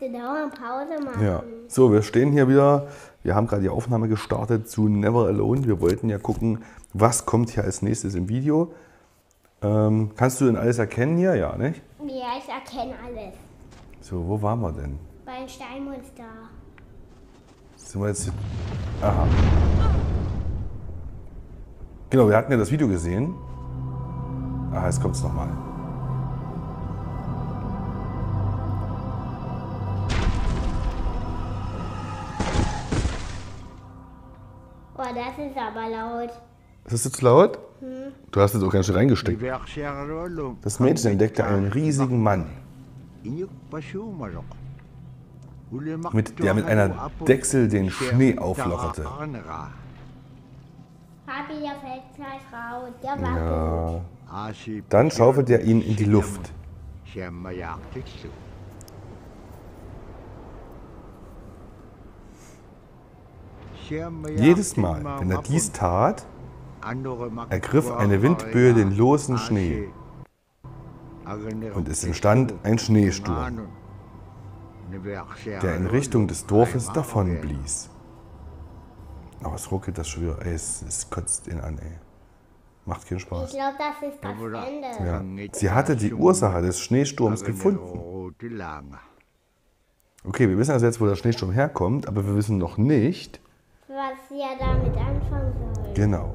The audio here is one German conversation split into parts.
du dauernd Pause machen. Ja. So, wir stehen hier wieder. Wir haben gerade die Aufnahme gestartet zu Never Alone. Wir wollten ja gucken, was kommt hier als nächstes im Video. Ähm, kannst du denn alles erkennen hier? Ja, nicht? Ja, ich erkenne alles. So, wo waren wir denn? Bei den Steinmonster. Sind wir jetzt. hier- Aha. Genau, wir hatten ja das Video gesehen. Ah, jetzt kommt es nochmal. Oh, das ist aber laut. Ist das jetzt laut? Du hast jetzt auch ganz schön reingesteckt. Das Mädchen entdeckte einen riesigen Mann, mit der mit einer Dechsel den Schnee auflockerte. Papi, der fällt gleich raus. Der wackelt. Ja. Dann schaufelt er ihn in die Luft. Jedes Mal, wenn er dies tat, ergriff eine Windböe den losen Schnee und es entstand ein Schneesturm, der in Richtung des Dorfes davon blies. Aber es ruckelt das schon wieder. Ey, es, es kotzt ihn an, ey. Macht keinen Ich Spaß. glaube, das ist das Ende. Ja. Sie hatte die Ursache des Schneesturms gefunden. Okay, wir wissen also jetzt, wo der Schneesturm herkommt, aber wir wissen noch nicht. Was wir damit anfangen sollen. Genau.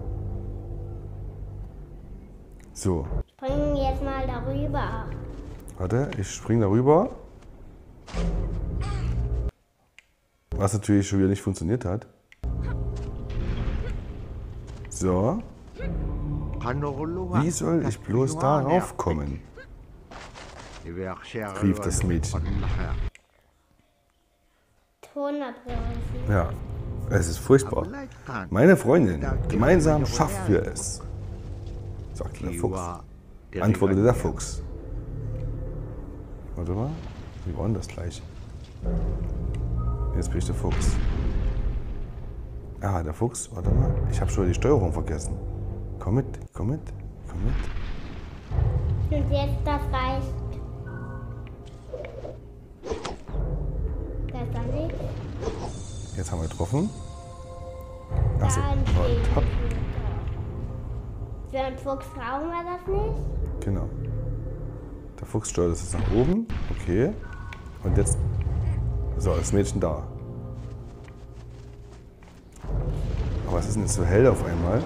So, Springen jetzt mal darüber. warte, ich spring darüber. Was natürlich schon wieder nicht funktioniert hat. So, wie soll ich bloß darauf kommen? rief das Mädchen. 100 Ja, es ist furchtbar. Meine Freundin, gemeinsam schaffen wir es, sagte der Fuchs. Antwortete der Fuchs. Warte mal, wie war denn das gleich? Jetzt bin ich der Fuchs. Ah, der Fuchs, warte mal, ich habe schon die Steuerung vergessen. Komm mit, komm mit, komm mit. Und jetzt das reicht. Jetzt haben wir getroffen. Achso, stehen top. Für einen Fuchs brauchen wir das nicht. Genau. Der Fuchs steuert es jetzt nach oben. Okay. Und jetzt. So, das Mädchen da. Aber was ist denn jetzt so hell auf einmal?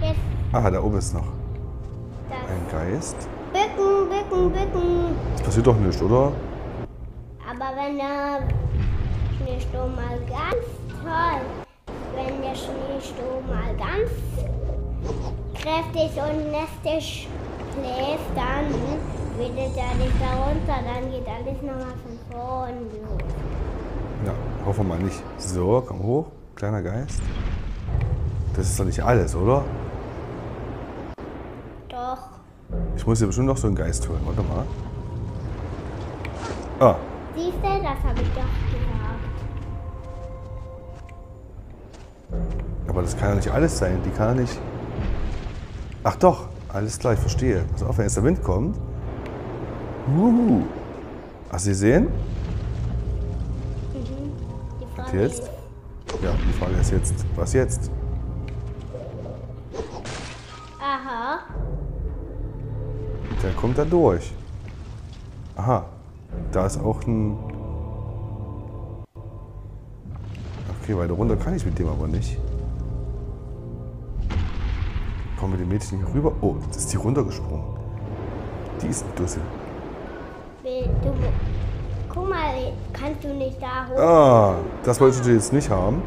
Jetzt Ah, da oben ist noch das. ein Geist. Bücken, bücken, bücken. Das passiert doch nicht, oder? Wenn der Schneesturm mal ganz toll, wenn der Schneesturm mal ganz kräftig und lästig bläst, dann wedelt er dich da runter, dann geht alles nochmal von vorn los. Ja, hoffen wir mal nicht. So, komm hoch, kleiner Geist. Das ist doch nicht alles, oder? Doch, Ich muss hier bestimmt noch so einen Geist holen. Warte mal. Ah, siehst du, das habe ich doch gesagt. Aber das kann ja nicht alles sein. Die kann ja nicht. Ach doch, alles klar, ich verstehe. Pass auf, wenn jetzt der Wind kommt. Wuhu. Hast du gesehen? Die Frage Und jetzt? ist, Ja, die Frage ist jetzt, was jetzt? aha, Der kommt da durch. Aha, da ist auch ein. Okay, weiter runter kann ich mit dem aber nicht. Kommen wir dem Mädchen hier rüber? Oh, jetzt ist die runtergesprungen. Die ist ein Dussel. du, guck mal, kannst du nicht da hoch? Ah, das wollte ich jetzt nicht haben.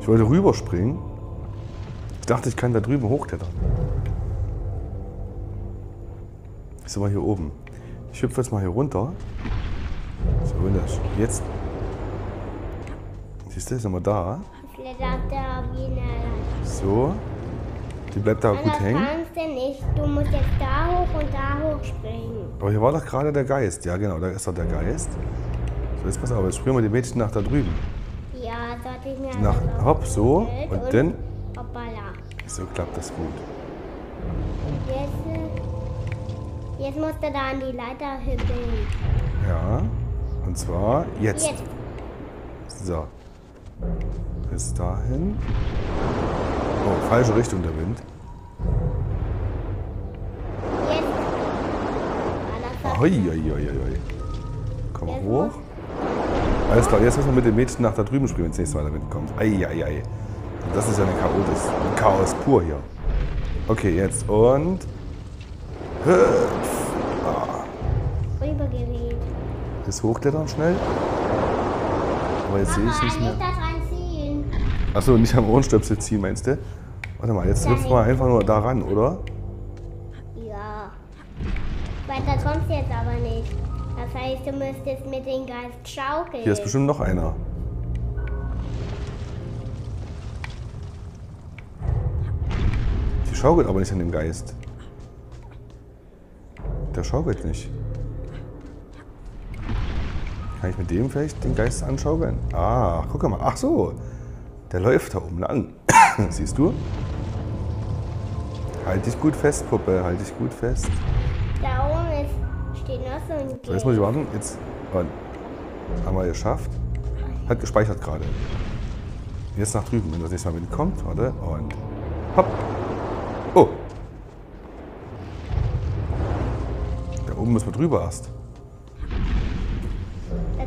Ich wollte rüberspringen. Ich dachte, ich kann da drüben hochklettern. Sind wir hier oben. Ich hüpfe jetzt mal hier runter. So, und das. Jetzt. Siehst du, sind wir da. Da So. Die bleibt da gut Anders hängen. kannst du nicht. Du musst jetzt da hoch und da hoch springen. Aber hier war doch gerade der Geist. Ja, genau, da ist doch der Geist. So, jetzt pass auf, jetzt springen wir die Mädchen nach da drüben. Ja, sollte ich mir Nach, das hopp, so. aufgestellt Und dann. Hoppala. So klappt das gut. Jetzt, Jetzt musst du da an die Leiter hüpfen. Ja. Und zwar jetzt. Jetzt. So. Bis dahin. Oh, falsche Richtung der Wind. Jetzt. Hoi, hoi, hoi, hoi. Komm mal hoch. Alles klar, jetzt müssen wir mit dem Mädchen nach da drüben spielen, wenn das nächste Mal der Wind kommt. Ei, ei, ei. Das ist ja eine Chaos, ein Chaos pur hier. Okay, jetzt und... Jetzt hochklettern schnell. Aber jetzt sehe ich nicht mehr. Achso, nicht am Ohrenstöpsel ziehen, meinst du? Warte mal, jetzt hüpfen wir einfach nur da ran, oder? Ja. Weiter kommst du jetzt aber nicht. Das heißt, du müsstest mit dem Geist schaukeln. Hier ist bestimmt noch einer. Die schaukelt aber nicht an dem Geist. Der schaukelt nicht. Kann ich mit dem vielleicht den Geist anschaukeln? Ah, guck mal. Ach so. Der läuft da oben lang. Siehst du? Halt dich gut fest, Puppe. Halt dich gut fest. Da oben ist, steht noch so ein So, jetzt muss ich warten. Jetzt und, haben wir geschafft. Hat gespeichert gerade. Jetzt nach drüben, wenn das nächste Mal Wind kommt. Warte. Und hopp. Oh. Da oben müssen wir drüber erst.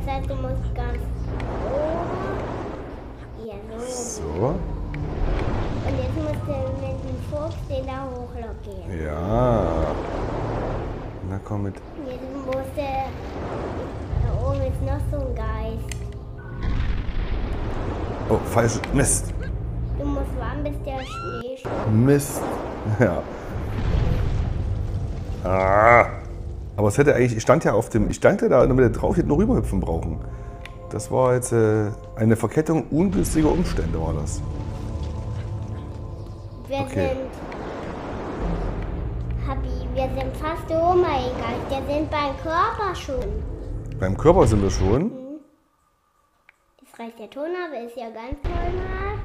Heißt, du musst ganz oben. Ja, so. So. Und jetzt musst du mit dem Fuchs den da hochlocken. Ja. Na komm mit. Jetzt musst du. Da oben ist noch so ein Geist. Oh, falsch. Mist. Du musst warten, bis der Schnee steht. Mist. Ja. Ah. Aber es hätte eigentlich, ich stand ja auf dem, ich stand ja da, damit er drauf hätte nur rüberhüpfen brauchen. Das war jetzt äh, eine Verkettung ungünstiger Umstände, war das. Wir Okay. sind. Habi, wir sind fast mein Geist. Wir sind beim Körper schon. Beim Körper sind wir schon. Das reicht der Ton ab, ist ja ganz normal.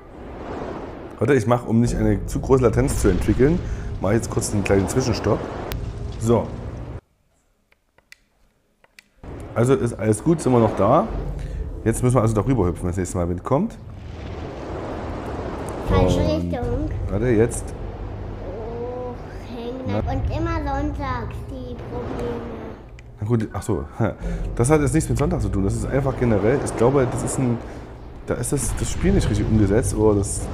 Warte, ich mache, um nicht eine zu große Latenz zu entwickeln, mache ich jetzt kurz einen kleinen Zwischenstopp. So. Also ist alles gut, sind wir noch da. Jetzt müssen wir also darüber hüpfen, wenn das nächste Mal Wind kommt. Falsche Richtung. Warte, jetzt. Oh, hängen. Und immer sonntags die Probleme. Na gut, ach so. Das hat jetzt nichts mit Sonntag zu tun. Das ist einfach generell. Ich glaube, das ist ein. Da ist das, das Spiel nicht richtig umgesetzt. Oder das,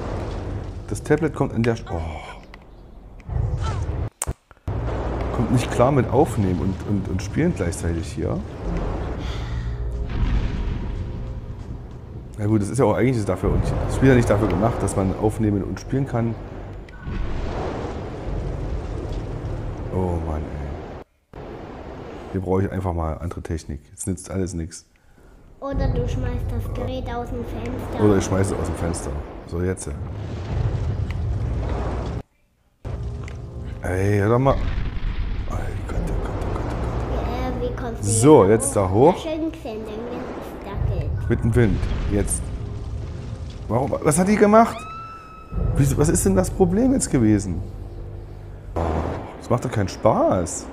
das Tablet kommt in der. Oh. Kommt nicht klar mit Aufnehmen und, und, und Spielen gleichzeitig hier. Na gut, das ist ja auch eigentlich dafür. Und das Spiel ist ja nicht dafür gemacht, dass man aufnehmen und spielen kann. Oh Mann, ey. Hier brauche ich einfach mal andere Technik. Jetzt nützt alles nichts. Oder du schmeißt das Gerät aus dem Fenster. Oder ich schmeiße es aus dem Fenster. So, jetzt. Ey, hör doch mal. So, jetzt da hoch. Mit dem Wind. Jetzt. Warum? Was hat die gemacht? Was ist denn das Problem jetzt gewesen? Das macht doch keinen Spaß.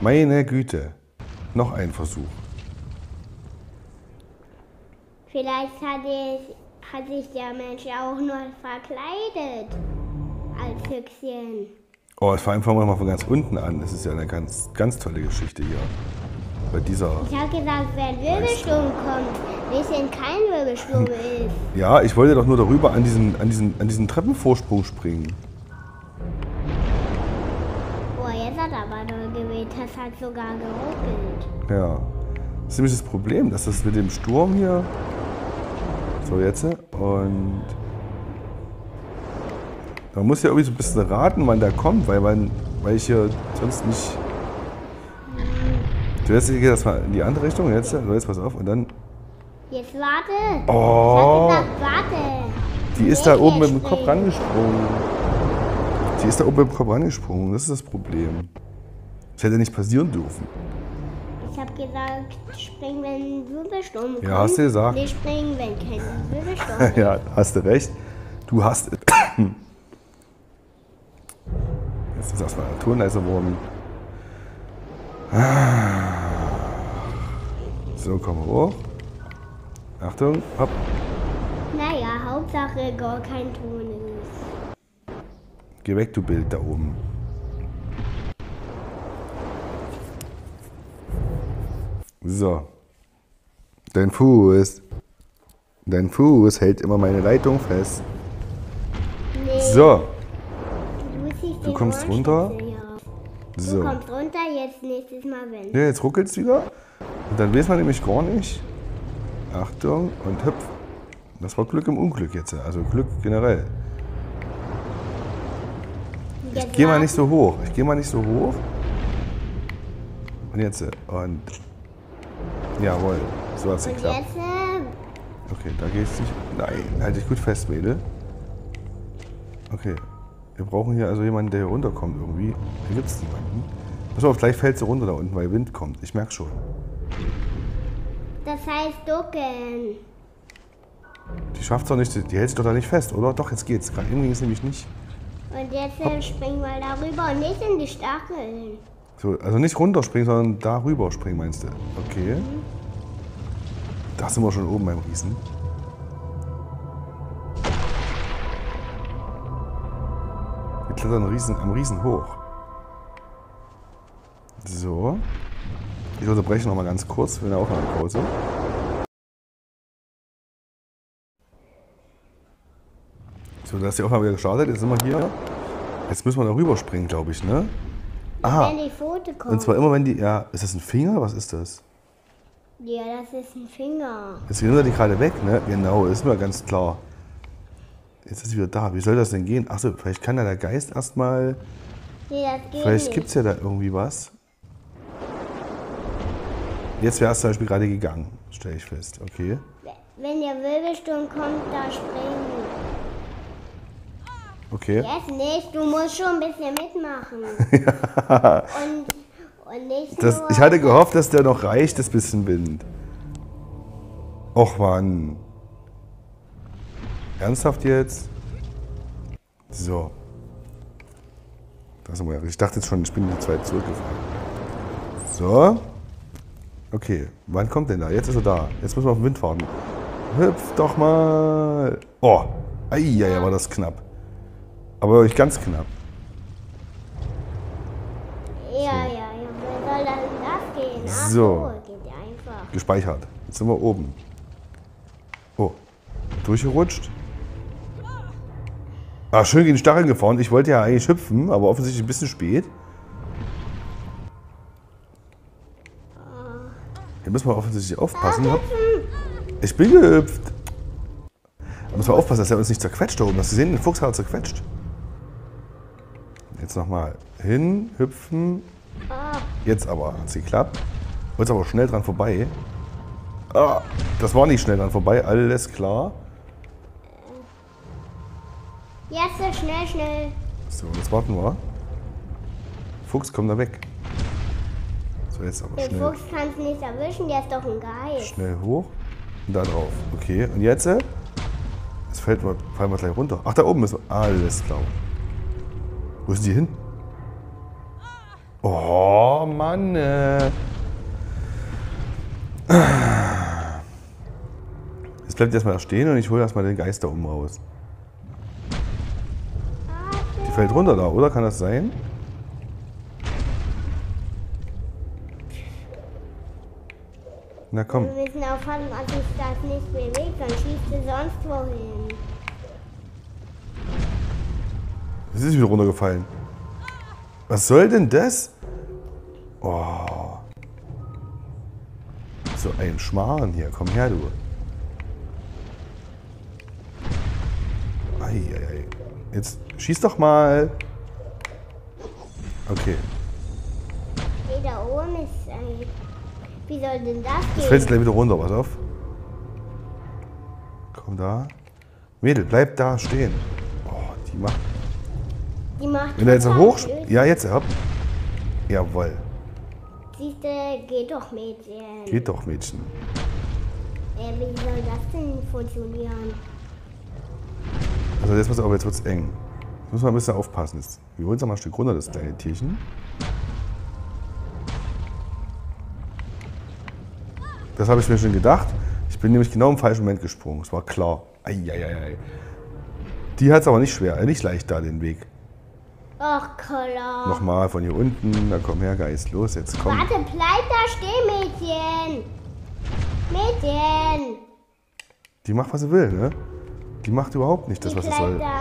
Meine Güte. Noch ein Versuch. Vielleicht hat, ich, hat sich der Mensch auch nur verkleidet als Füchschen. Oh, vor allem fangen wir mal von ganz unten an. Das ist ja eine ganz, ganz tolle Geschichte hier. Bei dieser. Ich habe gesagt, wenn Wirbelsturm kommt, nicht wenn kein Wirbelsturm ist. Ja, ich wollte doch nur darüber an diesen, an diesen, an diesen Treppenvorsprung springen. Boah, jetzt hat aber doll geweht, das hat sogar geruckelt. Ja. Das ist nämlich das Problem, dass das mit dem Sturm hier. So, jetzt. Und. Man muss ja irgendwie so ein bisschen raten, wann der kommt, weil, man, weil ich hier sonst nicht. Du jetzt geht das mal in die andere Richtung, jetzt. So, jetzt pass auf. Und dann. Jetzt warte. Oh! Ich hab gesagt, warte. Die ist da oben mit dem Kopf springen. rangesprungen. Die ist da oben mit dem Kopf rangesprungen. Das ist das Problem. Das hätte nicht passieren dürfen. Ich habe gesagt, spring, wenn Wirbelsturm kommt. Ja, hast du gesagt. Nicht springen, wenn kein Wirbelsturm ist. Ja, hast du recht. Du hast. Jetzt Das ist erstmal ein Turnleiserwurm. Ah. So, wir hoch. Achtung, hopp. Naja, Hauptsache gar kein Ton ist. Geh weg, du Bild da oben. So. Dein Fuß. Dein Fuß hält immer meine Leitung fest. Nee, So. Du, Du kommst runter. Ja. Du So. kommst runter, jetzt nächstes Mal wenn. Ja, jetzt ruckelt's wieder. Und dann weiß man nämlich gar nicht. Achtung und hüpf. Das war Glück im Unglück jetzt. Also Glück generell. Ich Jetzt geh mal nicht so hoch. Ich geh mal nicht so hoch. Und jetzt. Und. Jawohl. So hat's Und geklappt. jetzt, äh, Okay, da geht's nicht. Nein, halt dich gut fest, Mädel. Okay. Wir brauchen hier also jemanden, der hier runterkommt irgendwie. Hier gibt's niemanden. Pass auf, gleich fällt sie runter da unten, weil Wind kommt. Ich merk schon. das heißt ducken. Die schafft's doch nicht, die hält sich doch da nicht fest, oder? Doch, jetzt geht's. Gerade eben ging es nämlich nicht. Und jetzt äh, springen wir darüber und nicht in die Stacheln. So, also nicht runterspringen, sondern da rüber springen, meinst du? Okay. Da sind wir schon oben beim Riesen. Klettern Riesen, am Riesen hoch. So. Ich unterbreche noch mal ganz kurz für eine Aufnahmepause. So, da ist die Aufnahme wieder gestartet. Jetzt sind wir hier. Jetzt müssen wir da rüberspringen, glaube ich, ne? Aha. Wenn die Pfote kommt. Und zwar immer, wenn die. Ja, ist das ein Finger? Was ist das? ja, das ist ein Finger. Jetzt sind die gerade weg, ne? Genau, ist mir ganz klar. Jetzt ist sie wieder da. Wie soll das denn gehen? Achso, vielleicht kann ja der Geist erstmal. Nee, das geht Vielleicht gibt es ja da irgendwie was. Jetzt wäre es zum Beispiel gerade gegangen, stelle ich fest. Okay. Wenn der Wirbelsturm kommt, da springen. Okay. Jetzt nicht, du musst schon ein bisschen mitmachen. und, und nicht Das, nur... ich hatte gehofft, dass der noch reicht, das bisschen Wind. Och Mann. Ernsthaft jetzt? So. Da sind wir. ja. Ich dachte jetzt schon, ich bin zu weit zurückgefallen. So. Okay, wann kommt denn da? Jetzt ist er da. Jetzt müssen wir auf den Wind fahren. Hüpf doch mal. Oh, ja, war das knapp. Aber wirklich ganz knapp. Ja, ja, ja. Wer soll das denn das gehen? Ach So. geht ja einfach. Gespeichert. Jetzt sind wir oben. Oh, durchgerutscht. Ah, schön gegen die Stacheln gefahren. Ich wollte ja eigentlich hüpfen, aber offensichtlich ein bisschen spät. Hier müssen wir offensichtlich aufpassen. Hopp. Ich bin gehüpft. Da müssen wir aufpassen, dass er uns nicht zerquetscht da oben. Hast du gesehen, den Fuchs hat er zerquetscht. Jetzt nochmal hin, hüpfen. Jetzt aber hat es geklappt. Jetzt aber schnell dran vorbei. Ah, das war nicht schnell dran vorbei, alles klar. Jetzt so schnell, schnell. So, jetzt warten wir. Fuchs, komm da weg. So, jetzt aber Den schnell, Fuchs kannst du nicht erwischen, der ist doch ein Geist. schnell hoch. Und da drauf. Okay, und jetzt? äh? Jetzt fällt wir, fallen wir gleich runter. Ach, da oben ist alles klar. Wo sind die hin? Oh, Mann. Äh. Jetzt bleibt erstmal da stehen und ich hole erstmal den Geist da oben raus. Die fällt runter da, oder? Kann das sein? Na komm. Wir müssen aufpassen, dass sich das nicht bewegt, dann schießt du sonst wohin. Es ist wieder runtergefallen. Was soll denn das? Oh. So ein Schmarrn hier. Komm her, du. Eieiei. Jetzt schieß doch mal. Okay. Hey, da oben ist ein... Wie soll denn das gehen? fällt es gleich wieder runter. Pass auf. Komm da. Mädel, bleib da stehen. Oh, die macht. Die macht Wenn er jetzt hoch. Ja, jetzt ab. Jawohl. Siehst du, geht doch, Mädchen. Geht doch, Mädchen. Äh, wie soll das denn funktionieren? Also jetzt pass auf, jetzt wird's eng. Muss man ein bisschen aufpassen. Jetzt, wir holen uns mal ein Stück runter, das kleine Tierchen. Das habe ich mir schon gedacht. Ich bin nämlich genau im falschen Moment gesprungen. Es war klar. Eieiei. Die hat es aber nicht schwer, äh, nicht leicht da den Weg. Ach, klar. Nochmal von hier unten. Na komm her, Geist. Los, jetzt komm. Warte, bleib da stehen, Mädchen. Mädchen. Die macht, was sie will, ne? Die macht überhaupt nicht das, Die was sie soll. da.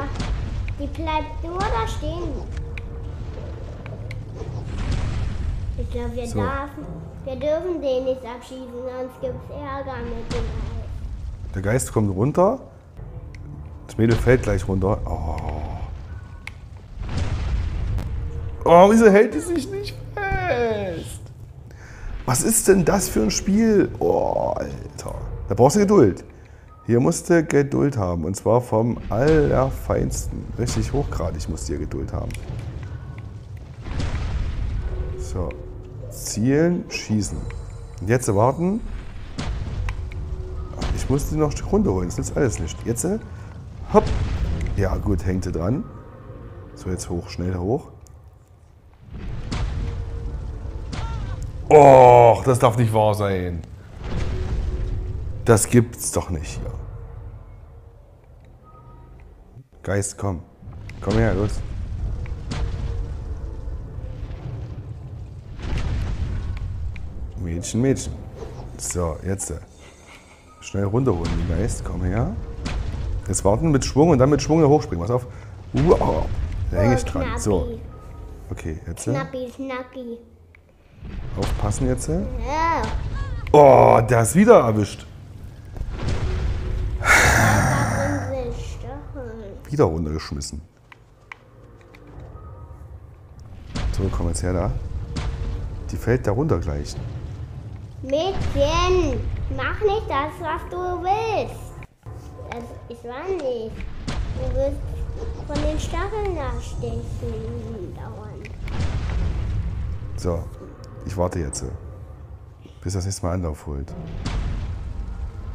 Die bleibt nur da stehen. Ich glaube, wir, So. dürfen, wir dürfen den nicht abschießen, sonst gibt es Ärger mit dem Eis. Der Geist kommt runter. Das Mädel fällt gleich runter. Oh. Oh, wieso hält die sich nicht fest? Was ist denn das für ein Spiel? Oh, Alter. Da brauchst du Geduld. Hier musst du Geduld haben. Und zwar vom Allerfeinsten. Richtig hochgradig musst hier Geduld haben. So. Zielen, schießen. Und jetzt warten. Ich muss die noch runterholen. Das ist alles nicht. Jetzt, äh, hopp. Ja, gut, hängt sie dran. So, jetzt hoch, schnell hoch. Och, das darf nicht wahr sein. Das gibt's doch nicht hier. Geist, komm. Komm her, los. Mädchen, Mädchen. So, jetzt. äh, Schnell runterholen, Geist. Komm her. Jetzt warten mit Schwung und dann mit Schwung hier hochspringen. Pass auf. Wow. Da hänge ich Oh, dran. So. Okay, jetzt. äh, Schnappi, Schnappi. Aufpassen jetzt. äh. Oh, der ist wieder erwischt. Wieder runtergeschmissen. So, komm jetzt her da. Die fällt da runter gleich. Mädchen, mach nicht das, was du willst. Das, ich weiß nicht. Du wirst von den Stacheln nachstechen dauernd. So, ich warte jetzt. Bis das nächste Mal Anlauf holt.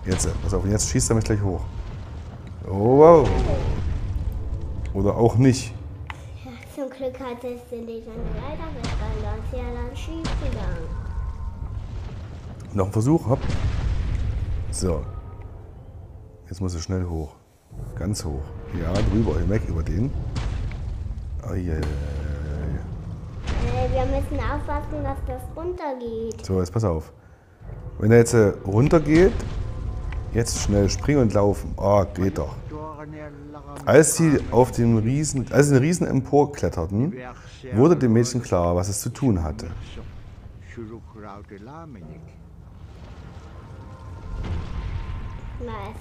Jetzt, pass auf, jetzt schießt er mich gleich hoch. Oh, wow. Oder auch nicht. Zum Glück hattest du dich an der Leiter festgehalten, da ist ja dann schief gegangen. Noch ein Versuch, hopp. So. Jetzt muss er schnell hoch. Ganz hoch. Ja, drüber, weg über den. Eieiei. Äh, wir müssen aufpassen, dass das runtergeht. So, jetzt pass auf. Wenn er jetzt äh, runtergeht, jetzt schnell springen und laufen. Oh, geht doch. Als sie auf den Riesen, als sie den Riesen emporkletterten, wurde dem Mädchen klar, was es zu tun hatte.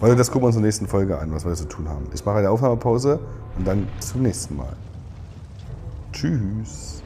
Also das gucken wir uns in der nächsten Folge an, was wir zu tun haben. Ich mache eine Aufnahmepause und dann zum nächsten Mal. Tschüss.